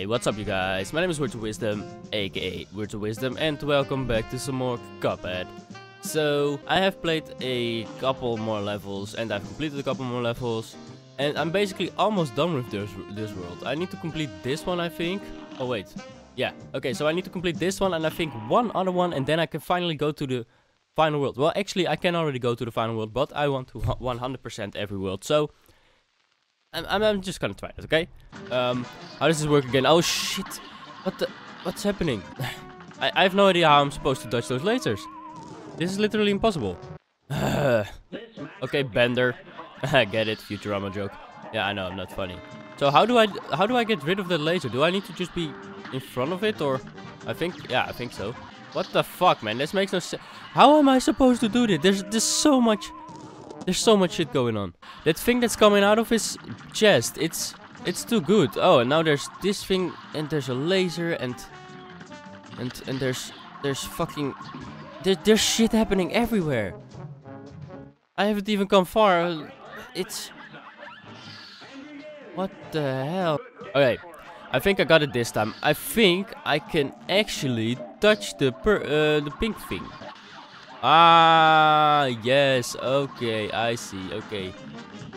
Hey, what's up you guys? My name is Words of Wisdom, aka Words of Wisdom, and welcome back to some more Cuphead. So, I have played a couple more levels, and I've completed a couple more levels, and I'm basically almost done with this, this world. I need to complete this one, I think. Oh wait, yeah, okay, so I need to complete this one, and I think one other one, and then I can finally go to the final world. Well, actually, I can already go to the final world, but I want to 100% every world, so... I'm, I'm, just gonna try it, okay? Um, how does this work again? Oh shit! What the? What's happening? I, I have no idea how I'm supposed to dodge those lasers. This is literally impossible. okay, Bender. Get it, Futurama joke. Yeah, I know, I'm not funny. So how do I how do I get rid of the laser? Do I need to just be in front of it or? I think yeah, I think so. What the fuck, man? This makes no sense. How am I supposed to do this? There's there's so much there's so much shit going on. That thing that's coming out of his chest, it's it's too good. Oh, and now there's this thing, and there's a laser, and and and there's there's fucking there, there's shit happening everywhere. I haven't even come far. It's what the hell? Okay, I think I got it this time. I think I can actually touch the per uh, the pink thing. Ah, yes, okay, I see, okay.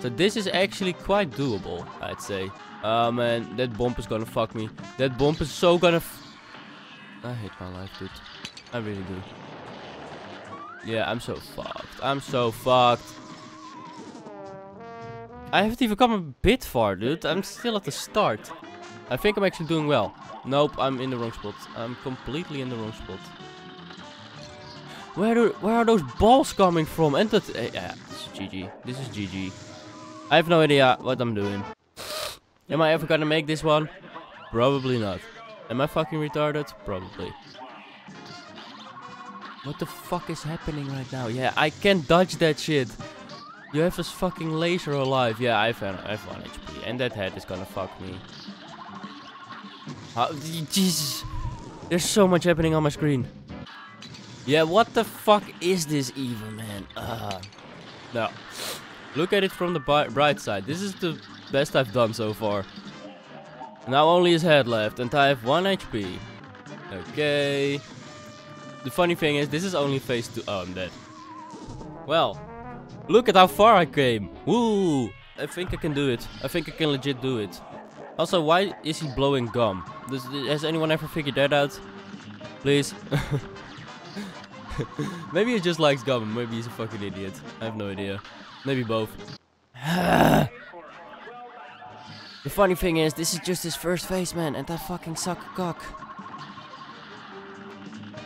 So this is actually quite doable, I'd say. Oh man, that bump is gonna fuck me. That bump is so gonna I hate my life, dude. I really do. Yeah, I'm so fucked. I'm so fucked. I haven't even come a bit far, dude. I'm still at the start. I think I'm actually doing well. Nope, I'm in the wrong spot. I'm completely in the wrong spot. Where do, where are those balls coming from? And that, uh, yeah, this is GG. This is GG. I have no idea what I'm doing. Am I ever gonna make this one? Probably not. Am I fucking retarded? Probably. What the fuck is happening right now? Yeah, I can't dodge that shit. You have a fucking laser alive. Yeah, I have, I have 1 HP. And that head is gonna fuck me. How, Jesus. There's so much happening on my screen. Yeah, what the fuck is this even, man? Uh, no. Look at it from the bright side. This is the best I've done so far. Now only his head left, and I have 1 HP. Okay. The funny thing is, this is only phase 2. Oh, I'm dead. Well, look at how far I came. Woo! I think I can do it. I think I can legit do it. Also, why is he blowing gum? Does, has anyone ever figured that out? Please. maybe he just likes gum, maybe he's a fucking idiot. I have no idea. Maybe both. the funny thing is, this is just his first face, man, and that fucking suck cock.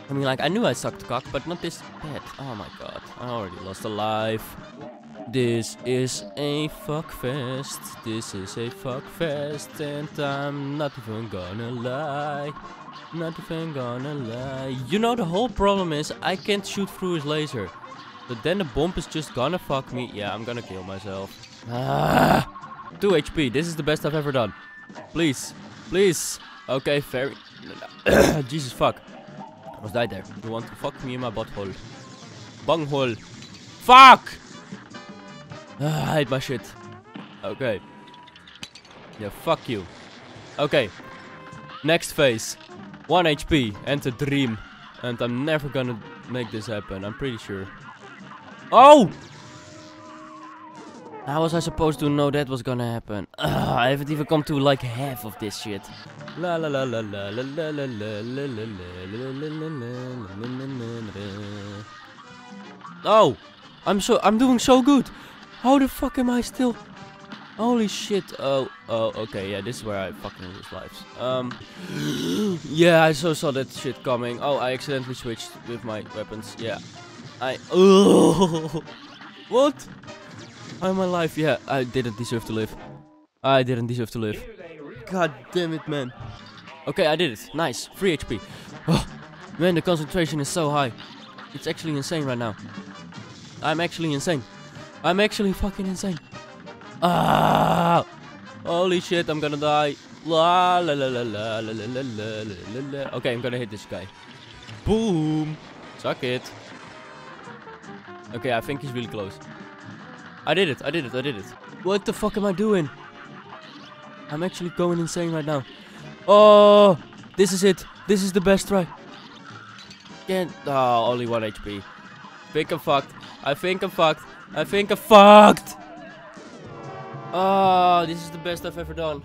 I mean, like, I knew I sucked cock, but not this bad. Oh my god, I already lost a life. This is a fuck fest. This is a fuck fest, and I'm not even gonna lie. Not even gonna lie. You know, the whole problem is I can't shoot through his laser. But then the bomb is just gonna fuck me. Yeah, I'm gonna kill myself. Ah! 2 HP. This is the best I've ever done. Please. Please. Okay, very... Jesus fuck. I almost died there. You want to fuck me in my butthole. Bunghole. Fuck! Ah, I hate my shit. Okay. Yeah, fuck you. Okay. Next phase. 1 HP and a dream. And I'm never gonna make this happen, I'm pretty sure. Oh! How was I supposed to know that was gonna happen? Ugh, I haven't even come to like half of this shit. La la la la la la la la la la la la Oh! I'm so I'm doing so good! How the fuck am I still Holy shit. Oh, oh, okay. Yeah, this is where I fucking lose lives. Um, yeah, I so saw that shit coming. Oh, I accidentally switched with my weapons. Yeah. I, oh, what? I'm alive. Yeah, I didn't deserve to live. I didn't deserve to live. God damn it, man. Okay, I did it. Nice. free HP. Oh, man, the concentration is so high. It's actually insane right now. I'm actually insane. I'm actually fucking insane. Ah! Holy shit, I'm gonna die. La la la la la la la la la la. Okay, I'm gonna hit this guy. Boom! Suck it. Okay, I think he's really close. I did it, I did it, I did it. What the fuck am I doing? I'm actually going insane right now. Oh, this is it. This is the best try. Can't. Oh, only one HP. Think I'm fucked. I think I'm fucked. I think I'm fucked. Oh, this is the best I've ever done.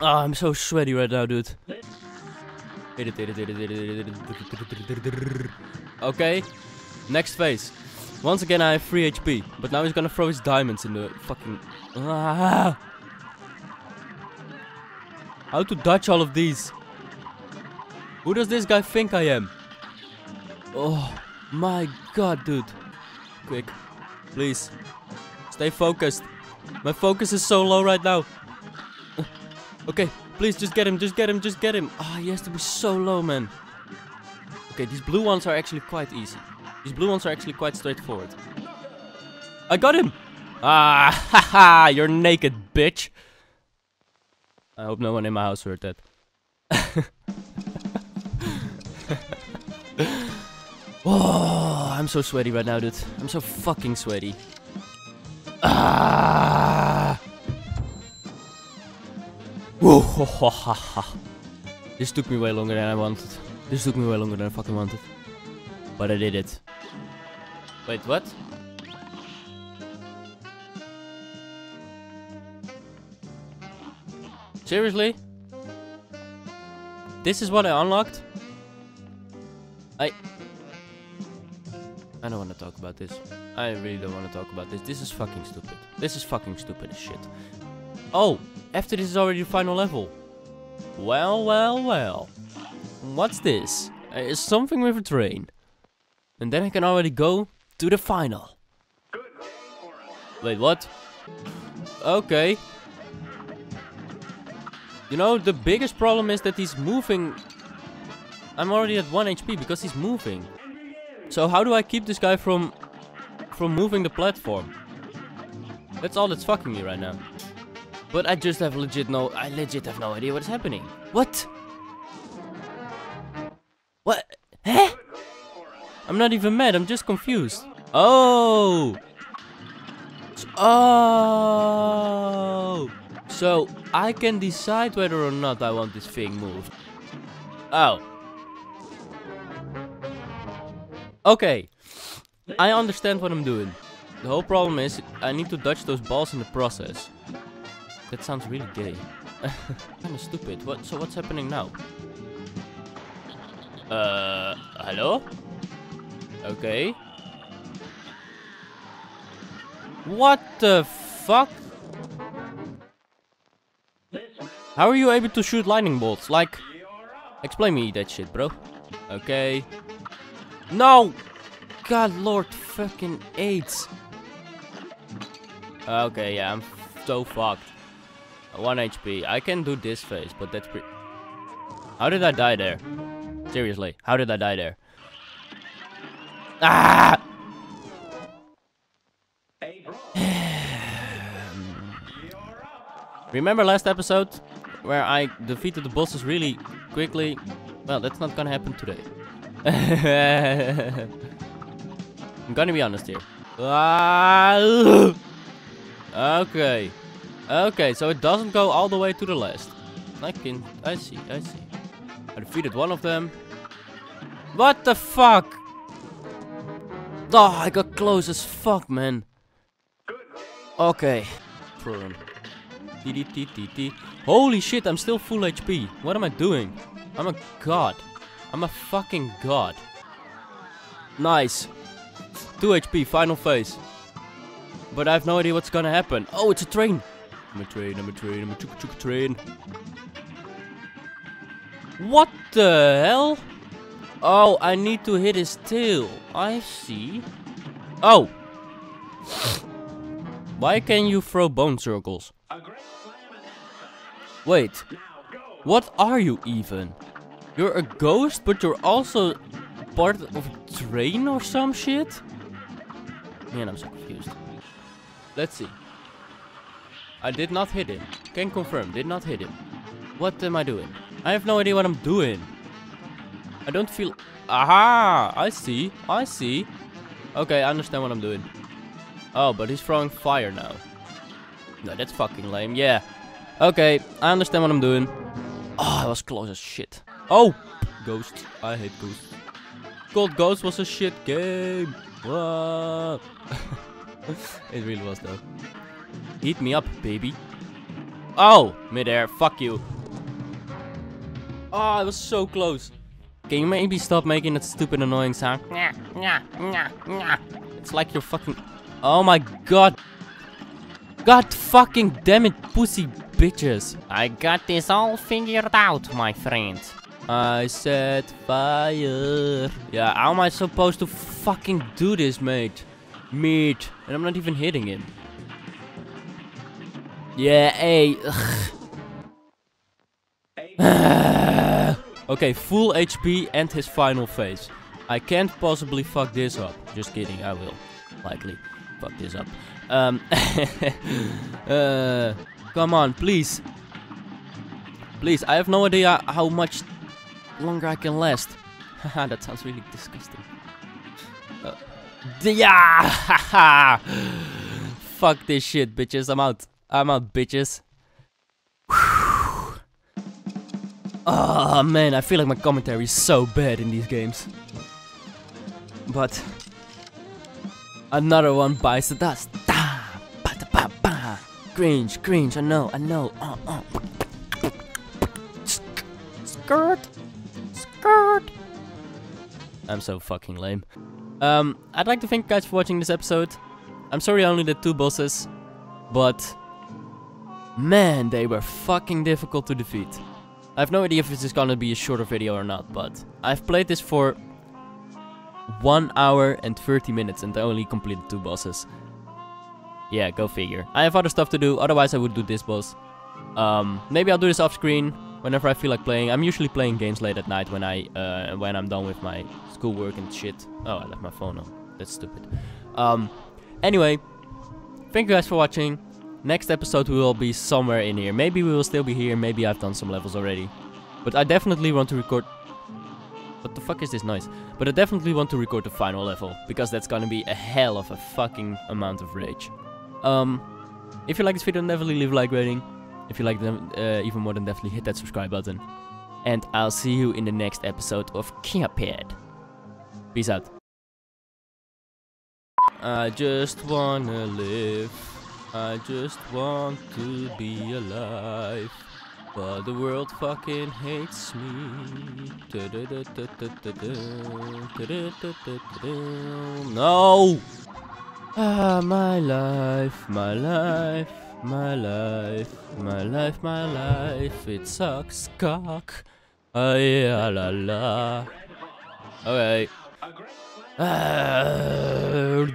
Oh, I'm so sweaty right now, dude. Okay, next phase. Once again, I have 3 HP, but now he's gonna throw his diamonds in the fucking... Ah. How to dodge all of these? Who does this guy think I am? Oh my god, dude. Quick, please. Stay focused. My focus is so low right now. okay, please just get him, just get him, just get him. Ah, oh, he has to be so low, man. Okay, these blue ones are actually quite easy. These blue ones are actually quite straightforward. I got him! Ah, haha, you're naked, bitch. I hope no one in my house heard that. oh, I'm so sweaty right now, dude. I'm so fucking sweaty. Ah! this took me way longer than I wanted. This took me way longer than I fucking wanted. But I did it. Wait, what? Seriously? This is what I unlocked? I... I don't want to talk about this. I really don't want to talk about this. This is fucking stupid. This is fucking stupid as shit. Oh, after this is already the final level. Well, well, well. What's this? Uh, it's something with a train. And then I can already go to the final. Wait, what? Okay. You know, the biggest problem is that he's moving. I'm already at 1 HP because he's moving. So how do I keep this guy from from moving the platform? That's all that's fucking me right now. But I just have legit no I legit have no idea what's happening. What? What? Huh? I'm not even mad, I'm just confused. Oh! Oh! So, I can decide whether or not I want this thing moved. Oh. Okay. I understand what I'm doing. The whole problem is, I need to dodge those balls in the process. That sounds really gay. Kinda stupid. What? So what's happening now? Uh, hello? Okay. What the fuck? How are you able to shoot lightning bolts? Like, explain me that shit, bro. Okay. No! God, Lord fucking AIDS. Okay, yeah, I'm so fucked. 1 HP. I can do this phase, but that's pretty... How did I die there? Seriously, how did I die there? Ah! Remember last episode? where I defeated the bosses really quickly. Well, that's not gonna happen today. I'm gonna be honest here. Ah, okay. Okay, so it doesn't go all the way to the last. I can... I see, I see. I defeated one of them. What the fuck? Oh, I got close as fuck, man. Okay. Prune. Holy shit, I'm still full HP. What am I doing? I'm a god. I'm a fucking god. Nice. 2 HP, final phase. But I have no idea what's gonna happen. Oh, it's a train. I'm a train, I'm a train, I'm a chuk chuk train. What the hell? Oh, I need to hit his tail. I see. Oh. Why can you throw bone circles? Wait, what are you even? You're a ghost, but you're also part of a train or some shit? Man, I'm so confused. Let's see. I did not hit him. Can confirm, did not hit him. What am I doing? I have no idea what I'm doing. I don't feel... Aha! I see, I see. Okay, I understand what I'm doing. Oh, but he's throwing fire now. No, that's fucking lame. Yeah, Okay, I understand what I'm doing. Oh, I was close as shit. Oh! Ghost. I hate Ghost. COD Ghost was a shit game. What? Ah. it really was though. Heat me up, baby. Oh! Midair. Fuck you. Ah, oh, I was so close. Can you maybe stop making that stupid annoying sound? It's like you're fucking... Oh my god. God fucking damn it, pussy bitches. I got this all figured out, my friend. I said fire. Yeah, how am I supposed to fucking do this, mate? Meat. And I'm not even hitting him. Yeah, hey. okay, full HP and his final phase. I can't possibly fuck this up. Just kidding, I will. Likely fuck this up. Um, uh, come on, please. Please, I have no idea how much longer I can last. Haha, that sounds really disgusting. Uh, yeah! Fuck this shit, bitches. I'm out. I'm out, bitches. Oh man, I feel like my commentary is so bad in these games. But another one bites the dust. Da, ba, da, ba, ba. Cringe, cringe. I know, I know. Uh, uh. I'm so fucking lame. Um, I'd like to thank you guys for watching this episode. I'm sorry I only did two bosses, but man, they were fucking difficult to defeat. I have no idea if this is gonna be a shorter video or not, but I've played this for 1 hour and 30 minutes and I only completed two bosses. Yeah, go figure. I have other stuff to do, otherwise I would do this boss. Um, maybe I'll do this off screen whenever I feel like playing. I'm usually playing games late at night when I uh, when I'm done with my schoolwork and shit. Oh, I left my phone on. That's stupid. Um, anyway, thank you guys for watching. Next episode we will be somewhere in here. Maybe we will still be here, maybe I've done some levels already. But I definitely want to record... What the fuck is this noise? But I definitely want to record the final level, because that's gonna be a hell of a fucking amount of rage. Um, if you like this video, definitely leave a like rating. If you like them uh, even more, then definitely hit that subscribe button. And I'll see you in the next episode of Cuphead. Peace out. I just wanna live. I just want to be alive. But the world fucking hates me. No! Ah, my life, my life, my life, my life, my life. It sucks cock. Ah, yeah, la la. Okay. Ah,